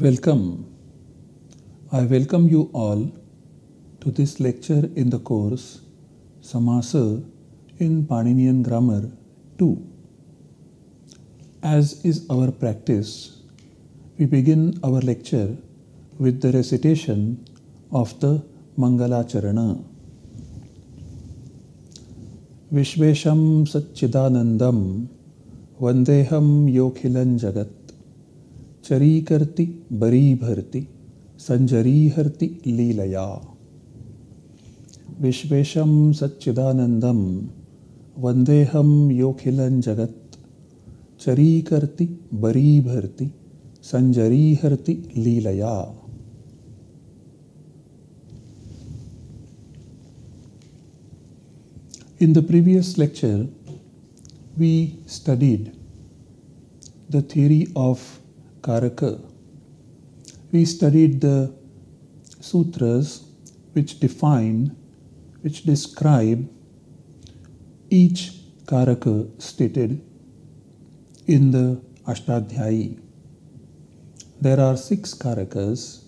Welcome. I welcome you all to this lecture in the course Samasa in Paninian Grammar 2. As is our practice, we begin our lecture with the recitation of the Mangalacharana. विश्वेशं सच्चिदानन्दं वन्देऽहं योऽखिलं जगत् चरीकर्ति बरीभर्ति सञ्जरीहर्ति लीलया विश्वेशं सच्चिदानन्दं वन्देऽहं योऽखिलं जगत् चरीकर्ति बरीभर्ति സഞ്ചരീഹർത്തി ലീലയാ In the previous lecture, we studied the theory of Karaka. We studied the sutras which define, which describe each Karaka stated in the Ashtadhyayi. There are six Karakas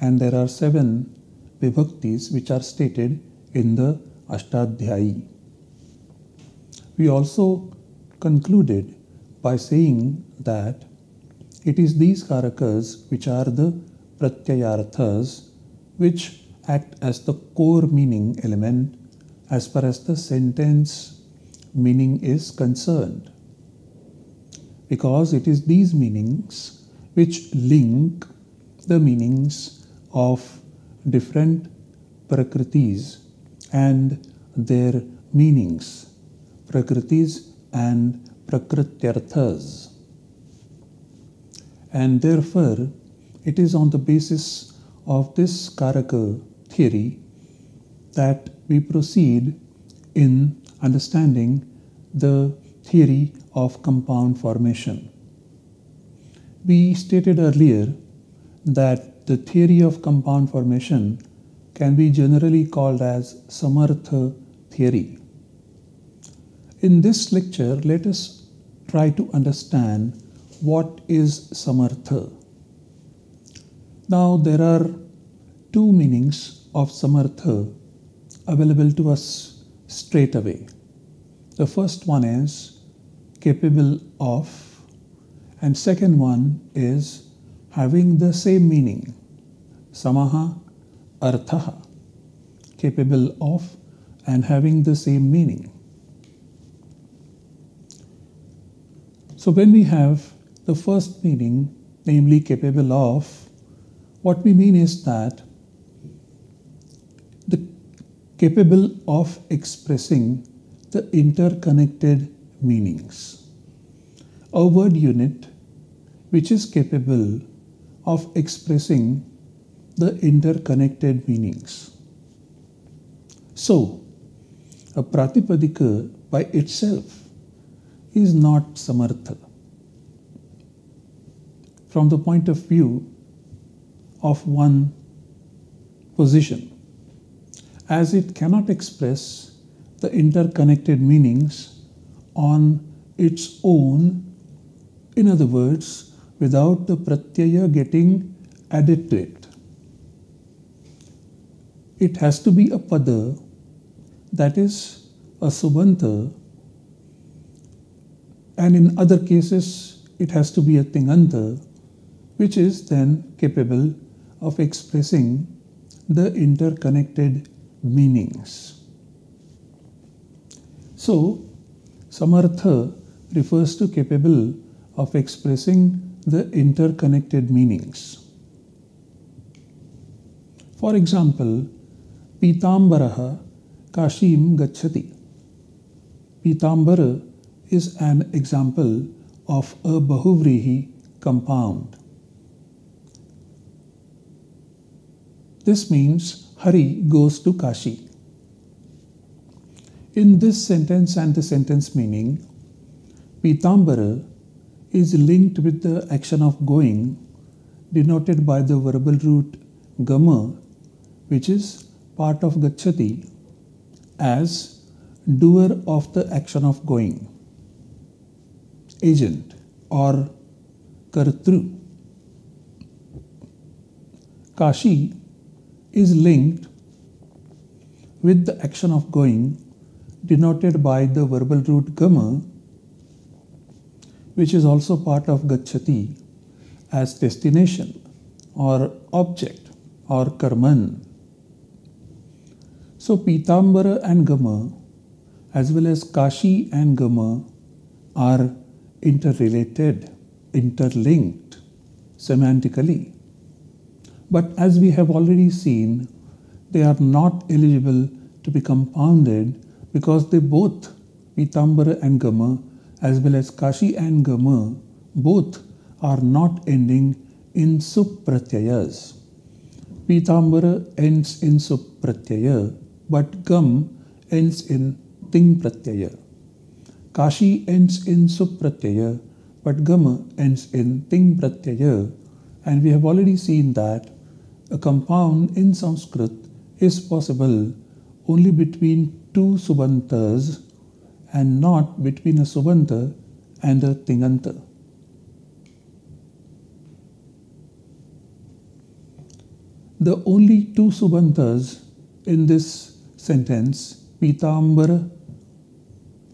and there are seven Vibhaktis which are stated in the Ashtadhyayi. We also concluded by saying that it is these karakas which are the pratyayarthas which act as the core meaning element as far as the sentence meaning is concerned. Because it is these meanings which link the meanings of different prakritis and their meanings, prakritis and prakrityarthas. And therefore, it is on the basis of this Karaka theory that we proceed in understanding the theory of compound formation. We stated earlier that the theory of compound formation can be generally called as Samartha theory. In this lecture, let us try to understand what is Samartha. Now, there are two meanings of Samartha available to us straight away. The first one is capable of, and second one is having the same meaning. Samaha arthaha, capable of and having the same meaning. So, when we have the first meaning, namely capable of, what we mean is that the capable of expressing the interconnected meanings. A word unit which is capable of expressing the interconnected meanings. So, a pratipadika by itself is not samartha. From the point of view of one position, as it cannot express the interconnected meanings on its own, in other words, without the pratyaya getting added to it. It has to be a pada that is a subanta and in other cases it has to be a tinganta which is then capable of expressing the interconnected meanings. So, samartha refers to capable of expressing the interconnected meanings. For example, Pitambaraha Kashim Gachati. Pitambara is an example of a Bahuvrihi compound. This means Hari goes to Kashi. In this sentence and the sentence meaning, Pitambara is linked with the action of going denoted by the verbal root gama which is part of gachati as doer of the action of going. Agent or kartru. Kashi is linked with the action of going denoted by the verbal root gama which is also part of gachati as destination or object or karman. So Pitambara and Gama as well as Kashi and Gama are interrelated, interlinked semantically. But as we have already seen, they are not eligible to be compounded because they both, Pitambara and Gama, as well as Kashi and Gama, both are not ending in supratyayas. Pitambara ends in supratyaya, but Gam ends in ting pratyaya. Kashi ends in supratyaya, but Gama ends in ting pratyaya. And we have already seen that a compound in Sanskrit is possible only between two subantas and not between a subanta and a tinganta. The only two subantas in this sentence, Pitambara,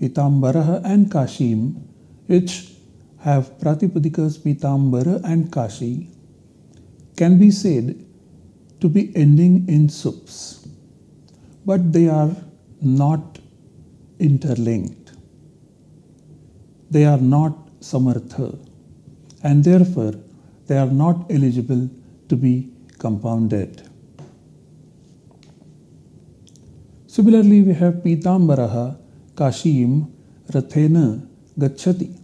Pitambaraha and Kashim, which have Pratipadikas Pitambara and Kashi, can be said to be ending in sups, but they are not interlinked. They are not samartha and therefore they are not eligible to be compounded. Similarly, we have Pitambaraha, Kashim, Rathena, Gachati.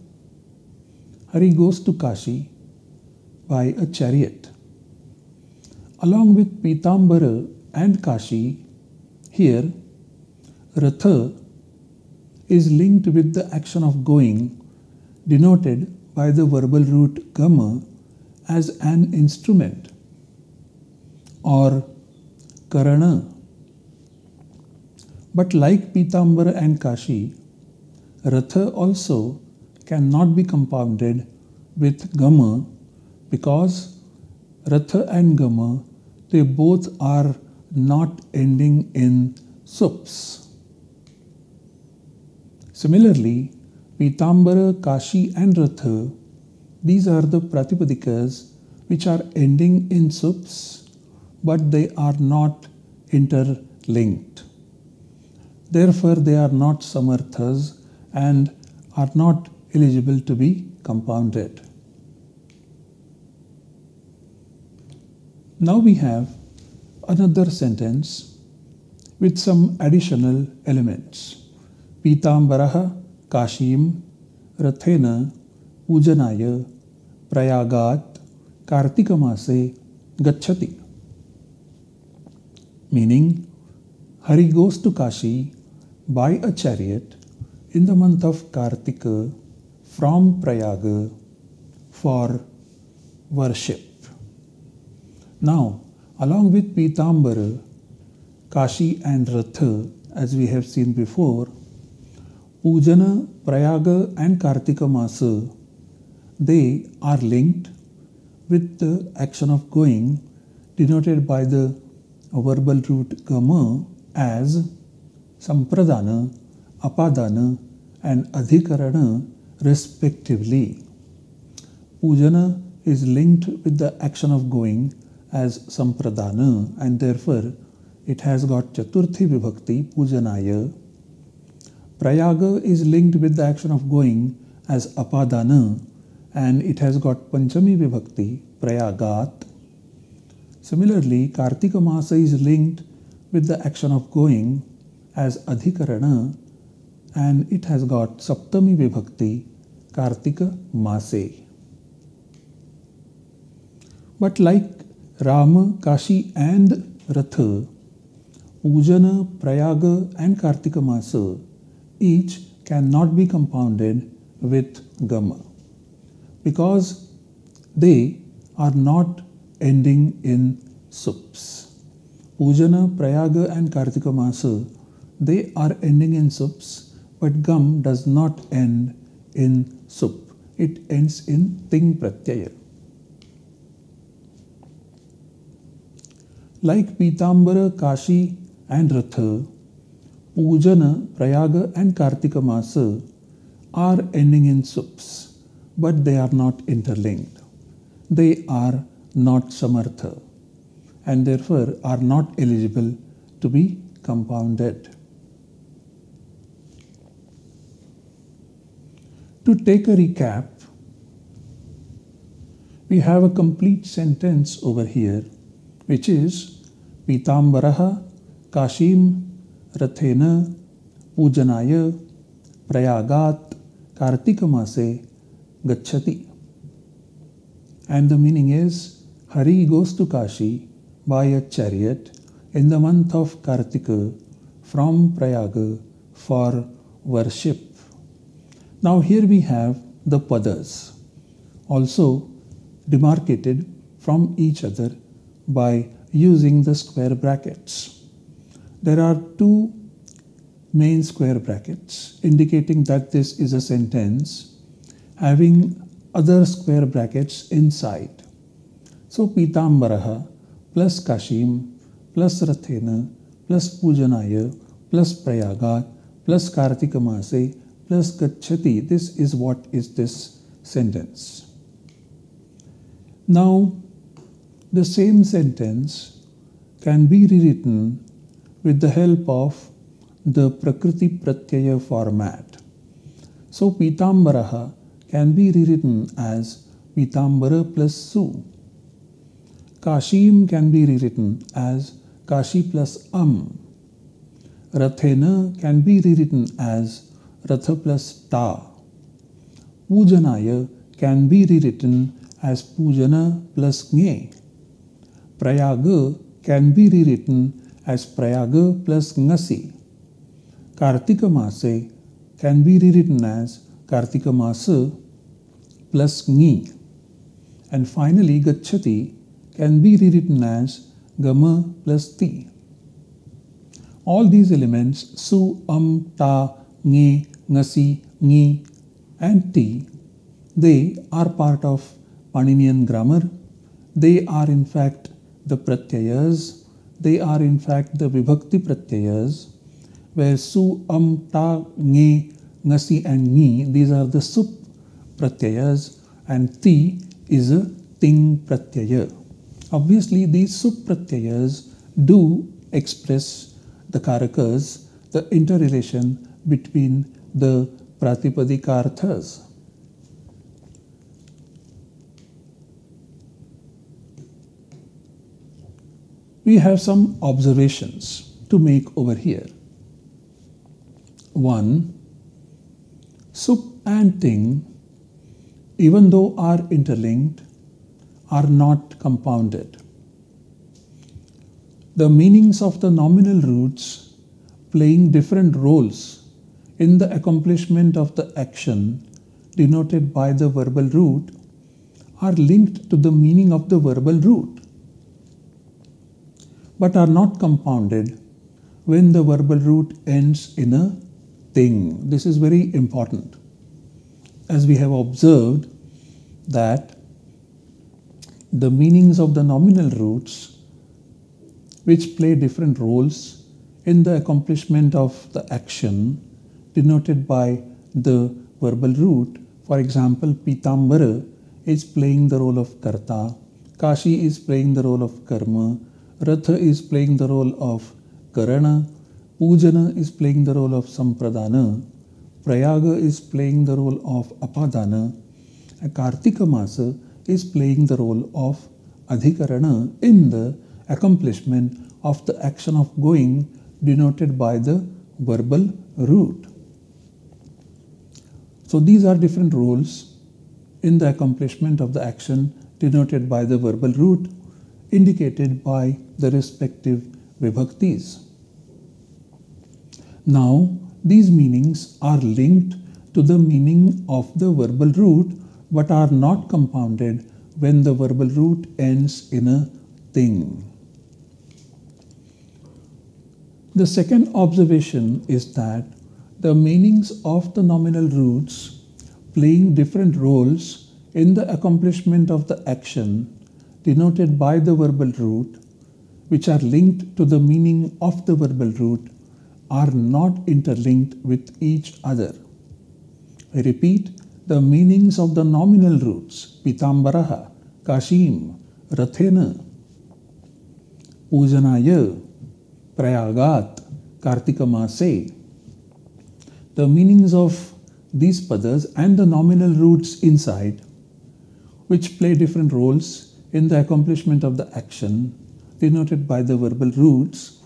Hari goes to Kashi by a chariot. Along with Pitambara and Kashi, here Ratha is linked with the action of going denoted by the verbal root gama as an instrument or karana. But like Pitambara and Kashi, Ratha also cannot be compounded with Gama because Ratha and Gama they both are not ending in sups. Similarly, Pitambara, Kashi and Ratha, these are the Pratipadikas which are ending in sups, but they are not interlinked. Therefore, they are not samarthas and are not eligible to be compounded. Now we have another sentence with some additional elements. पीताम्बरः काशीं रथेन पूजनाय प्रयागात् कार्तिकमासे गच्छति meaning Hari goes to Kashi by a chariot in the month of Kartika from Prayaga for worship. Now, along with Pitambara, Kashi and Ratha, as we have seen before, Pujana, Prayaga and Kartika Masa, they are linked with the action of going denoted by the verbal root gama as sampradana, apadana and adhikarana respectively. Pujana is linked with the action of going as sampradana and therefore it has got chaturthi vibhakti pujanaya Prayaga is linked with the action of going as apadana and it has got Panchami Vibhakti, Prayagat. Similarly, Kartika Masa is linked with the action of going as Adhikarana and it has got Saptami Vibhakti, Kartika Mase. But like Rama, Kashi and Ratha, Pujana, Prayaga and Kartika Masa each cannot be compounded with Gama. because they are not ending in sups. Pujana, Prayaga, and Kartika Masa, they are ending in sups, but Gam does not end in sup. It ends in Ting Pratyaya. Like Pitambara, Kashi, and Ratha, Pujana, Prayaga, and Kartika Masa are ending in sups, but they are not interlinked. They are not Samartha and therefore are not eligible to be compounded. To take a recap, we have a complete sentence over here, which is Pitambaraha Kashim रथेन पूजनाय प्रयागात Kartik मासे गच्छति। And the meaning is Hari goes to Kashi by a chariot in the month of Kartik from Prayag for worship now here we have the padas also demarcated from each other by using the square brackets There are two main square brackets indicating that this is a sentence having other square brackets inside. So Pitambaraha plus Kashim plus Rathena plus Pujanaya plus Prayagat plus Kartika Mase plus Gachati. This is what is this sentence. Now, the same sentence can be rewritten with the help of the Prakriti Pratyaya format. So, Pitambaraha can be rewritten as Pitambara plus Su. Kashim can be rewritten as Kashi plus Am. Rathena can be rewritten as Ratha plus Ta. Pujanaya can be rewritten as Pujana plus Nge. Prayaga can be rewritten as Prayaga plus Ngasi. Kartika Mase can be rewritten as Kartika Masa plus Ngi. And finally, Gachati can be rewritten as Gama plus Ti. All these elements, Su, Am, Ta, Nge, Ngasi, Ngi, and Ti, they are part of Paninian grammar. They are in fact the pratyayas. They are in fact the vibhakti pratyayas, where Su, Am, Ta, Nge, Ngasi and Ngi, these are the sup pratyayas and Ti is a Ting pratyaya. Obviously, these sup pratyayas do express the karakas, the interrelation between the pratipadika We have some observations to make over here. One, Sup and even though are interlinked, are not compounded. The meanings of the nominal roots playing different roles in the accomplishment of the action denoted by the verbal root are linked to the meaning of the verbal root but are not compounded when the verbal root ends in a ting. This is very important. As we have observed that the meanings of the nominal roots which play different roles in the accomplishment of the action denoted by the verbal root. For example, Pitambara is playing the role of Karta, Kashi is playing the role of Karma, Ratha is playing the role of Karana, Pujana is playing the role of Sampradana, Prayaga is playing the role of Apadana, and Kartika Masa is playing the role of Adhikarana in the accomplishment of the action of going denoted by the verbal root. So these are different roles in the accomplishment of the action denoted by the verbal root indicated by the respective vibhaktis. Now, these meanings are linked to the meaning of the verbal root but are not compounded when the verbal root ends in a ting. The second observation is that the meanings of the nominal roots playing different roles in the accomplishment of the action denoted by the verbal root, which are linked to the meaning of the verbal root, are not interlinked with each other. I repeat, the meanings of the nominal roots, Pitambaraha, Kashim, Rathena, Pujanaya, Prayagat, Kartika Mase. The meanings of these padas and the nominal roots inside, which play different roles in the accomplishment of the action, denoted by the verbal roots,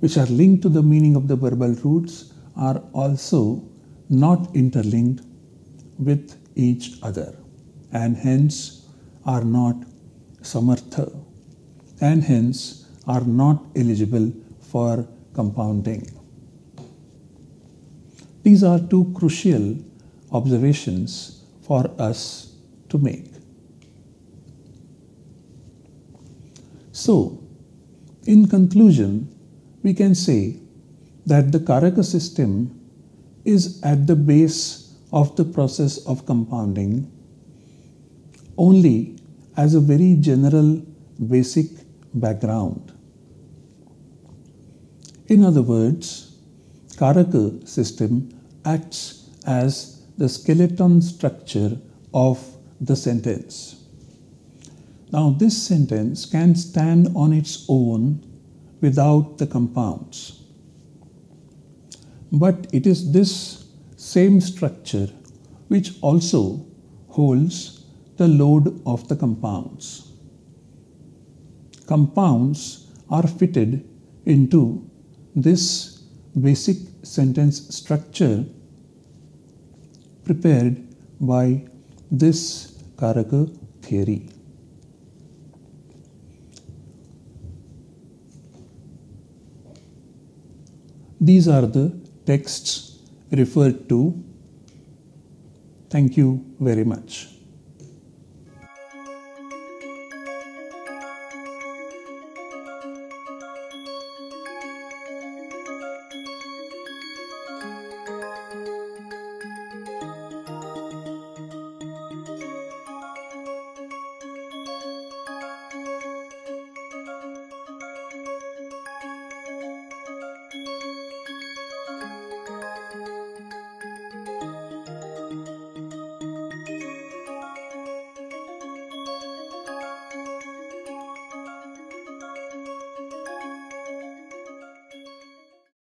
which are linked to the meaning of the verbal roots, are also not interlinked with each other and hence are not samartha and hence are not eligible for compounding. These are two crucial observations for us to make. So, in conclusion, we can say that the Karaka system is at the base of the process of compounding only as a very general basic background. In other words, Karaka system acts as the skeleton structure of the sentence. Now this sentence can stand on its own without the compounds. But it is this same structure which also holds the load of the compounds. Compounds are fitted into this basic sentence structure prepared by this Karaka theory. These are the texts referred to. Thank you very much.